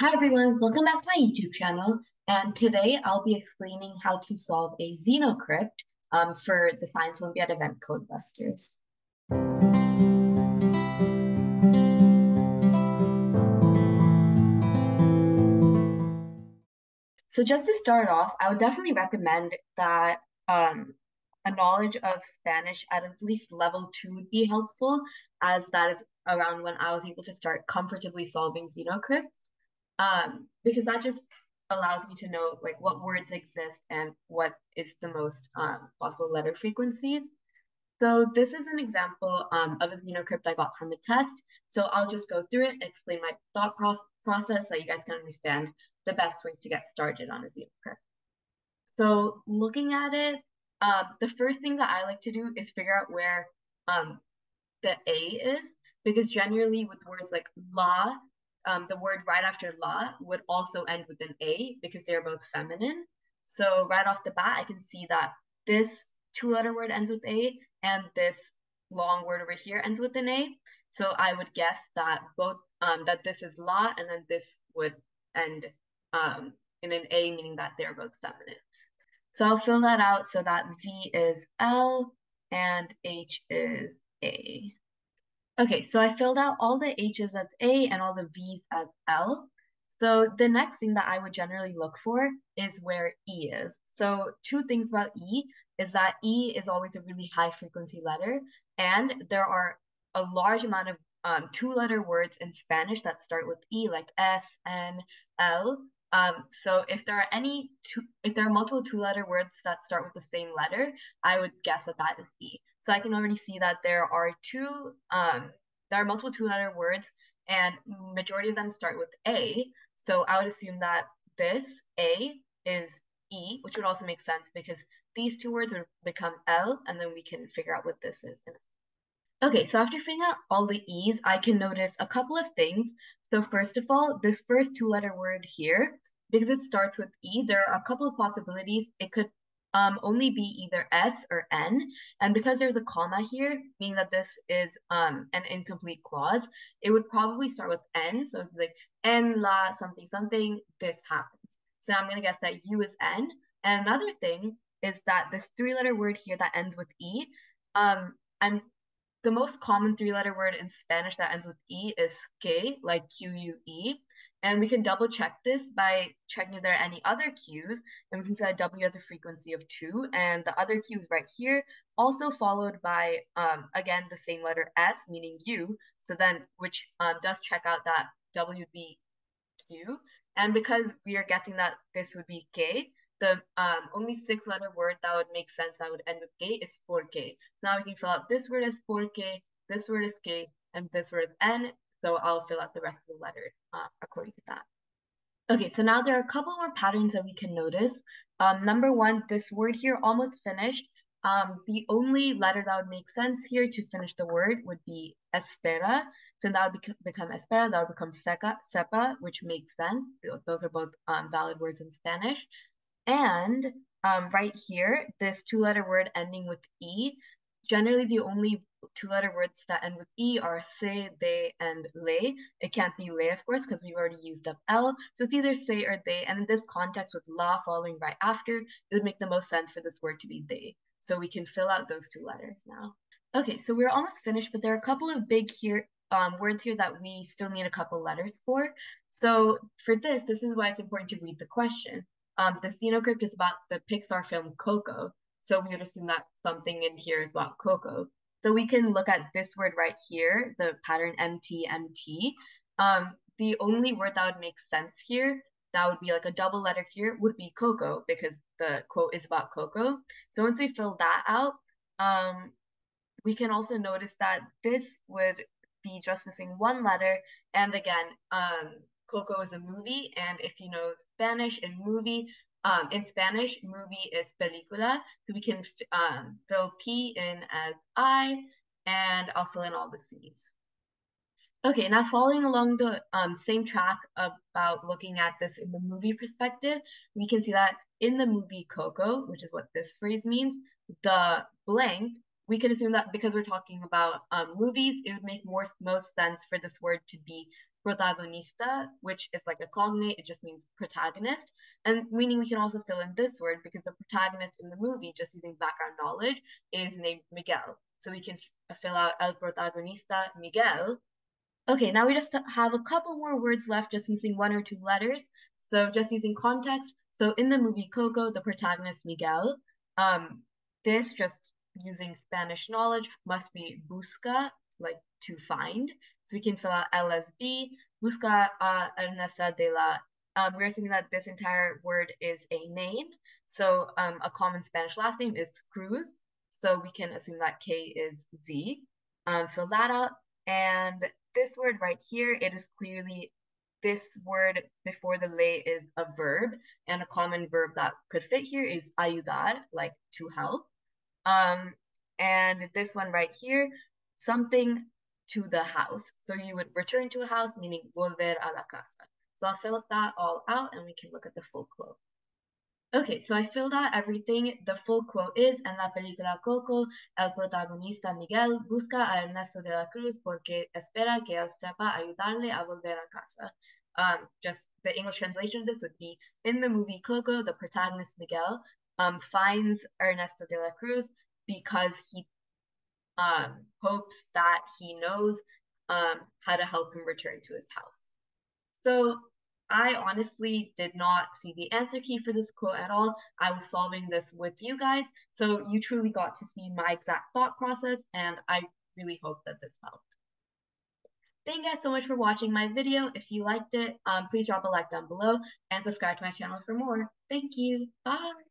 Hi everyone, welcome back to my YouTube channel. And today I'll be explaining how to solve a Xenocrypt um, for the Science Olympiad event Codebusters. So just to start off, I would definitely recommend that um, a knowledge of Spanish at at least level two would be helpful, as that is around when I was able to start comfortably solving Xenocrypts um, because that just allows me to know like what words exist and what is the most um, possible letter frequencies. So this is an example um, of a xenocrypt I got from a test. So I'll just go through it, explain my thought pro process so you guys can understand the best ways to get started on a xenocrypt. So looking at it, um, the first thing that I like to do is figure out where um, the A is, because generally with words like la um, the word right after la would also end with an A because they're both feminine. So right off the bat, I can see that this two letter word ends with A and this long word over here ends with an A. So I would guess that both um, that this is la and then this would end um, in an A, meaning that they're both feminine. So I'll fill that out so that V is L and H is A. Okay, so I filled out all the H's as A and all the V's as L. So the next thing that I would generally look for is where E is. So two things about E is that E is always a really high frequency letter, and there are a large amount of um, two letter words in Spanish that start with E, like S, N, L. Um, so if there are any two, if there are multiple two letter words that start with the same letter, I would guess that that is E. So I can already see that there are two, um, there are multiple two letter words and majority of them start with A. So I would assume that this A is E, which would also make sense because these two words would become L and then we can figure out what this is. Okay, so after figuring out all the E's, I can notice a couple of things. So first of all, this first two letter word here, because it starts with E, there are a couple of possibilities. It could um, only be either S or N. And because there's a comma here, meaning that this is um, an incomplete clause, it would probably start with N. So it's like N la something something, this happens. So I'm gonna guess that U is N. And another thing is that this three letter word here that ends with E, um, I'm the most common three letter word in Spanish that ends with E is que, like Q U E. And we can double check this by checking if there are any other Qs. And we can set W as a frequency of two. And the other Q is right here, also followed by, um, again, the same letter S, meaning U. So then, which um, does check out that W would be Q. And because we are guessing that this would be K, the um, only six letter word that would make sense that would end with K is porque. So now we can fill out this word as K. this word is K, and this word is N. So I'll fill out the rest of the letters uh, according to that. Okay, so now there are a couple more patterns that we can notice. Um, number one, this word here almost finished. Um, the only letter that would make sense here to finish the word would be espera. So that would become espera, that would become seca, sepa, which makes sense. Those are both um, valid words in Spanish. And um, right here, this two-letter word ending with E, generally the only two-letter words that end with E are se, de, and le. It can't be le, of course, because we've already used up L. So it's either se or de. And in this context with la following right after, it would make the most sense for this word to be de. So we can fill out those two letters now. Okay, so we're almost finished, but there are a couple of big here um, words here that we still need a couple letters for. So for this, this is why it's important to read the question. Um, the Xenocrypt is about the Pixar film Coco. So we would assume that something in here is about Coco. So we can look at this word right here, the pattern MT, MT. Um, the only word that would make sense here, that would be like a double letter here, would be Coco because the quote is about Coco. So once we fill that out, um, we can also notice that this would be just missing one letter. And again, um, Coco is a movie, and if you know Spanish in movie, um, in Spanish, movie is película. So we can um, fill P in as I, and I'll fill in all the C's. Okay, now following along the um, same track about looking at this in the movie perspective, we can see that in the movie Coco, which is what this phrase means, the blank, we can assume that because we're talking about um, movies, it would make more most sense for this word to be protagonista, which is like a cognate, it just means protagonist. And meaning we can also fill in this word because the protagonist in the movie, just using background knowledge, is named Miguel. So we can fill out el protagonista Miguel. Okay, now we just have a couple more words left, just missing one or two letters. So just using context. So in the movie Coco, the protagonist Miguel, um, this just using Spanish knowledge must be busca, like to find. So we can fill out LSB, busca a Ernesto de la. Um, we're assuming that this entire word is a name. So um, a common Spanish last name is Cruz. So we can assume that K is Z. Um, fill that out. And this word right here, it is clearly this word before the lay is a verb. And a common verb that could fit here is ayudar, like to help. Um, and this one right here, something to the house. So you would return to a house, meaning volver a la casa. So I'll fill that all out and we can look at the full quote. Okay, so I filled out everything. The full quote is, en la película Coco, el protagonista Miguel busca a Ernesto de la Cruz porque espera que él sepa ayudarle a volver a casa. Um, just the English translation of this would be, in the movie Coco, the protagonist Miguel um, finds Ernesto de la Cruz because he um, hopes that he knows um, how to help him return to his house. So I honestly did not see the answer key for this quote at all. I was solving this with you guys, so you truly got to see my exact thought process, and I really hope that this helped. Thank you guys so much for watching my video. If you liked it, um, please drop a like down below and subscribe to my channel for more. Thank you. Bye.